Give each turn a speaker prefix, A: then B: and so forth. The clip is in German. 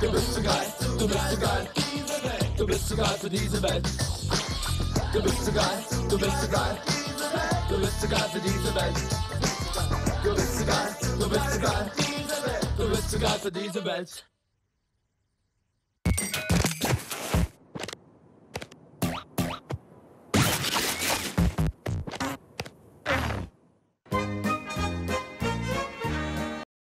A: Du bist zu geil, du bist zu geil. Du bist zu geil für diese Welt. Du bist zu geil, du bist zu geil. Du bist zu geil für diese Welt. Du bist zu geil, du bist zu geil. Du bist zu geil für diese Welt.